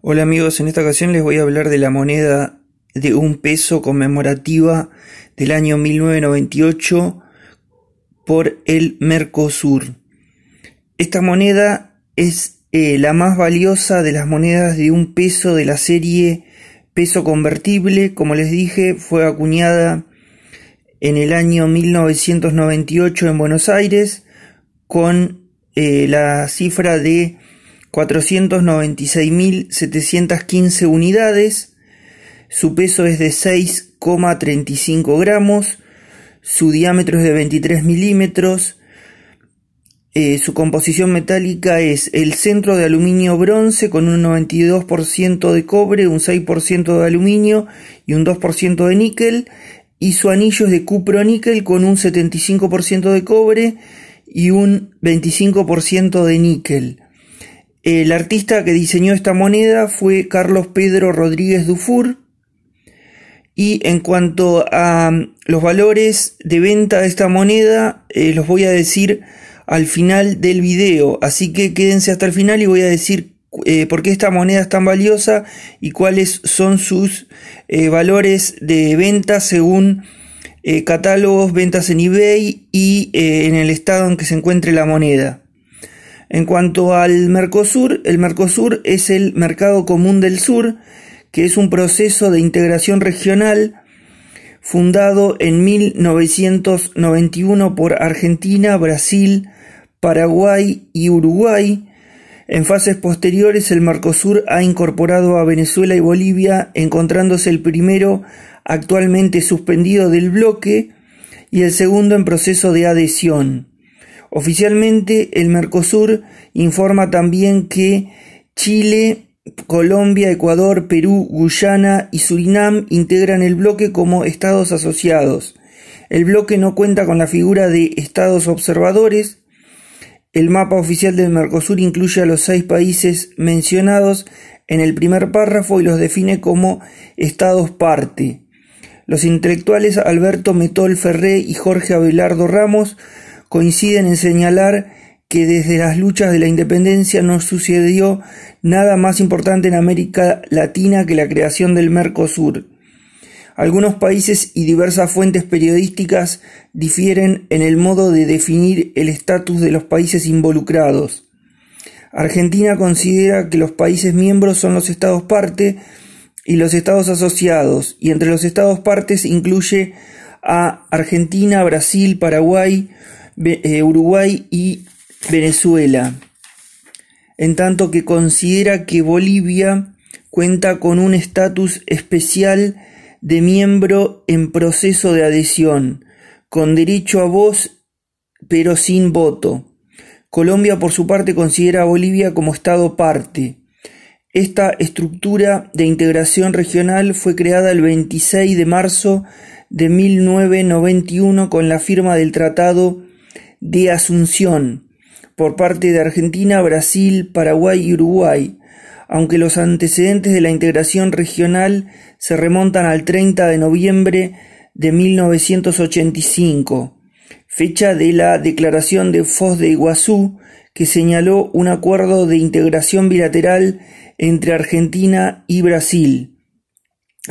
Hola amigos, en esta ocasión les voy a hablar de la moneda de un peso conmemorativa del año 1998 por el Mercosur. Esta moneda es eh, la más valiosa de las monedas de un peso de la serie peso convertible. Como les dije, fue acuñada en el año 1998 en Buenos Aires con eh, la cifra de 496.715 unidades, su peso es de 6,35 gramos, su diámetro es de 23 milímetros, eh, su composición metálica es el centro de aluminio bronce con un 92% de cobre, un 6% de aluminio y un 2% de níquel, y su anillo es de cupro-níquel con un 75% de cobre y un 25% de níquel. El artista que diseñó esta moneda fue Carlos Pedro Rodríguez Dufour. Y en cuanto a mm, los valores de venta de esta moneda, eh, los voy a decir al final del video. Así que quédense hasta el final y voy a decir eh, por qué esta moneda es tan valiosa y cuáles son sus eh, valores de venta según catálogos, ventas en eBay y en el estado en que se encuentre la moneda. En cuanto al Mercosur, el Mercosur es el Mercado Común del Sur, que es un proceso de integración regional fundado en 1991 por Argentina, Brasil, Paraguay y Uruguay. En fases posteriores el Mercosur ha incorporado a Venezuela y Bolivia, encontrándose el primero actualmente suspendido del bloque y el segundo en proceso de adhesión. Oficialmente, el Mercosur informa también que Chile, Colombia, Ecuador, Perú, Guyana y Surinam integran el bloque como estados asociados. El bloque no cuenta con la figura de estados observadores. El mapa oficial del Mercosur incluye a los seis países mencionados en el primer párrafo y los define como estados parte. Los intelectuales Alberto Metol Ferré y Jorge Abelardo Ramos coinciden en señalar que desde las luchas de la independencia no sucedió nada más importante en América Latina que la creación del Mercosur. Algunos países y diversas fuentes periodísticas difieren en el modo de definir el estatus de los países involucrados. Argentina considera que los países miembros son los estados parte y los estados asociados, y entre los estados partes incluye a Argentina, Brasil, Paraguay, eh, Uruguay y Venezuela, en tanto que considera que Bolivia cuenta con un estatus especial de miembro en proceso de adhesión, con derecho a voz pero sin voto. Colombia por su parte considera a Bolivia como Estado parte. Esta estructura de integración regional fue creada el 26 de marzo de 1991 con la firma del Tratado de Asunción por parte de Argentina, Brasil, Paraguay y Uruguay, aunque los antecedentes de la integración regional se remontan al 30 de noviembre de 1985, fecha de la declaración de Foz de Iguazú, que señaló un acuerdo de integración bilateral entre Argentina y Brasil.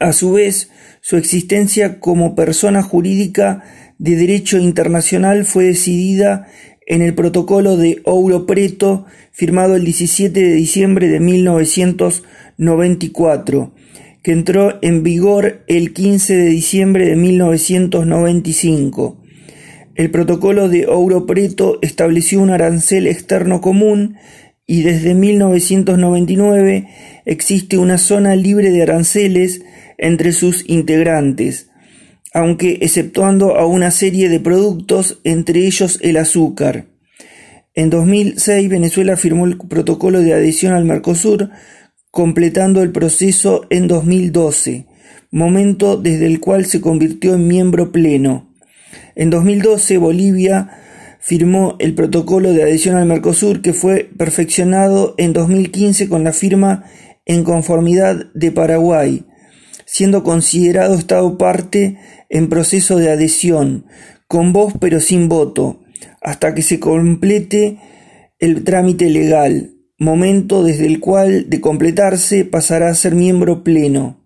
A su vez, su existencia como persona jurídica de derecho internacional fue decidida en el protocolo de Ouro Preto firmado el 17 de diciembre de 1994, que entró en vigor el 15 de diciembre de 1995. El protocolo de Ouro Preto estableció un arancel externo común y desde 1999 existe una zona libre de aranceles entre sus integrantes aunque exceptuando a una serie de productos, entre ellos el azúcar. En 2006 Venezuela firmó el protocolo de adhesión al Mercosur, completando el proceso en 2012, momento desde el cual se convirtió en miembro pleno. En 2012 Bolivia firmó el protocolo de adhesión al Mercosur que fue perfeccionado en 2015 con la firma en conformidad de Paraguay, siendo considerado Estado parte en proceso de adhesión, con voz pero sin voto, hasta que se complete el trámite legal. momento desde el cual, de completarse, pasará a ser miembro pleno.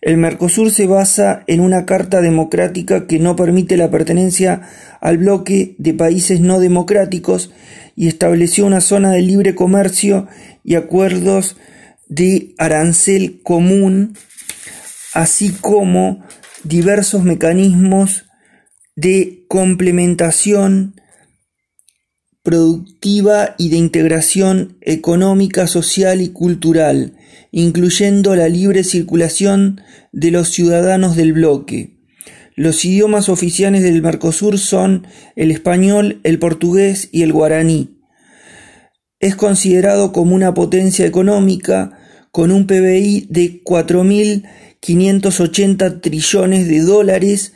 El Mercosur se basa en una carta democrática que no permite la pertenencia al bloque de países no democráticos y estableció una zona de libre comercio y acuerdos de arancel común, así como diversos mecanismos de complementación productiva y de integración económica, social y cultural, incluyendo la libre circulación de los ciudadanos del bloque. Los idiomas oficiales del Mercosur son el español, el portugués y el guaraní. Es considerado como una potencia económica con un PBI de 4.580 trillones de dólares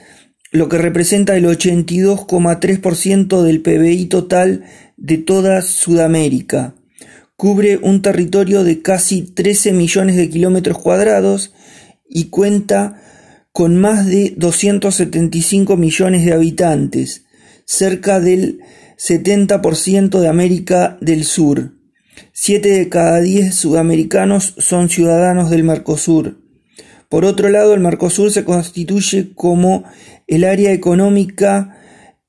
lo que representa el 82,3% del PBI total de toda Sudamérica. Cubre un territorio de casi 13 millones de kilómetros cuadrados y cuenta con más de 275 millones de habitantes, cerca del 70% de América del Sur. Siete de cada diez sudamericanos son ciudadanos del Mercosur. Por otro lado, el Mercosur se constituye como el área económica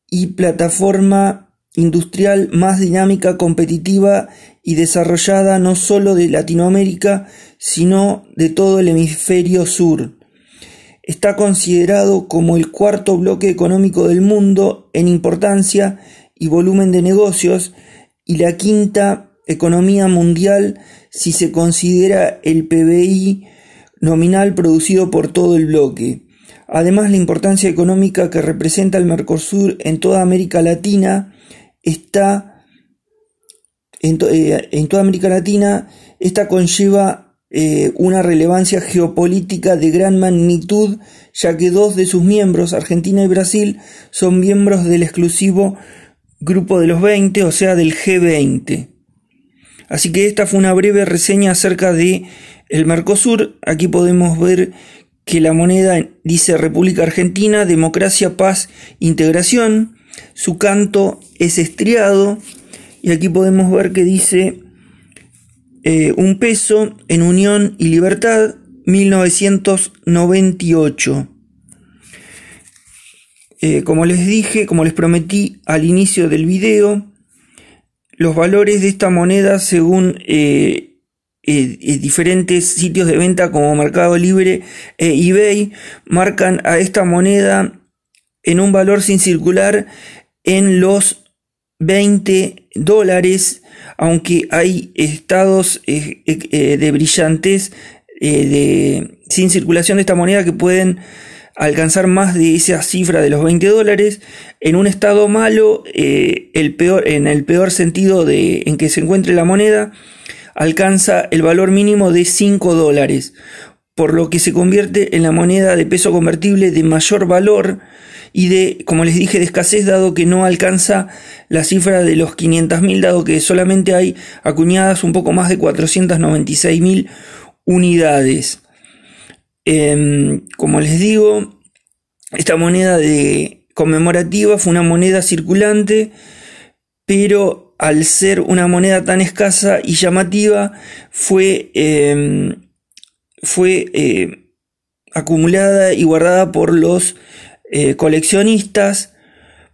y plataforma industrial más dinámica, competitiva y desarrollada no solo de Latinoamérica, sino de todo el hemisferio sur. Está considerado como el cuarto bloque económico del mundo en importancia y volumen de negocios y la quinta economía mundial si se considera el PBI nominal producido por todo el bloque. Además, la importancia económica que representa el Mercosur en toda América Latina está en, eh, toda América Latina esta conlleva eh, una relevancia geopolítica de gran magnitud, ya que dos de sus miembros, Argentina y Brasil, son miembros del exclusivo Grupo de los 20, o sea, del G20. Así que esta fue una breve reseña acerca de el Mercosur. Aquí podemos ver que la moneda dice República Argentina, democracia, paz, integración. Su canto es estriado y aquí podemos ver que dice eh, un peso en unión y libertad 1998. Eh, como les dije, como les prometí al inicio del video, los valores de esta moneda según eh, eh, eh, diferentes sitios de venta como Mercado Libre e eBay marcan a esta moneda en un valor sin circular en los 20 dólares, aunque hay estados de brillantes de, sin circulación de esta moneda que pueden alcanzar más de esa cifra de los 20 dólares. En un estado malo el peor en el peor sentido de en que se encuentre la moneda alcanza el valor mínimo de 5 dólares, por lo que se convierte en la moneda de peso convertible de mayor valor y de, como les dije, de escasez, dado que no alcanza la cifra de los 500.000, dado que solamente hay acuñadas un poco más de 496.000 unidades. Em, como les digo, esta moneda de conmemorativa fue una moneda circulante, pero al ser una moneda tan escasa y llamativa, fue, em, fue eh, acumulada y guardada por los eh, coleccionistas,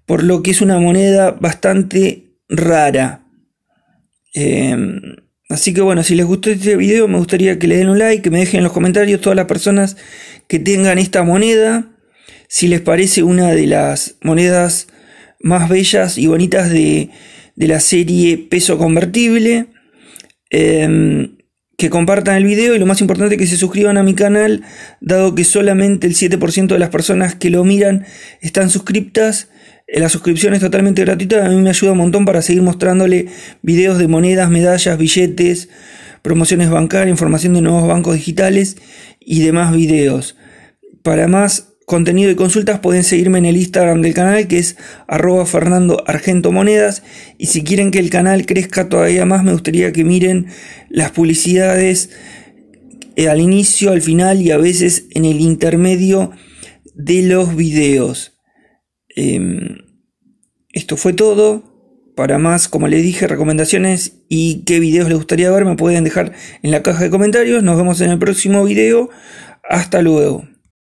por lo que es una moneda bastante rara. Em, así que bueno, si les gustó este video, me gustaría que le den un like, que me dejen en los comentarios todas las personas que tengan esta moneda, si les parece una de las monedas más bellas y bonitas de, de la serie Peso Convertible. Em, que compartan el video y lo más importante que se suscriban a mi canal, dado que solamente el 7% de las personas que lo miran están suscriptas. Eh, la suscripción es totalmente gratuita, a mí me ayuda un montón para seguir mostrándole videos de monedas, medallas, billetes, promociones bancarias, información de nuevos bancos digitales y demás videos. Para más contenido y consultas pueden seguirme en el Instagram del canal que es arroba Fernando Argento Monedas y si quieren que el canal crezca todavía más me gustaría que miren las publicidades eh, al inicio, al final y a veces en el intermedio de los videos. Em, esto fue todo. Para más, como les dije, recomendaciones y qué videos les gustaría ver, me pueden dejar en la caja de comentarios. Nos vemos en el próximo video. Hasta luego.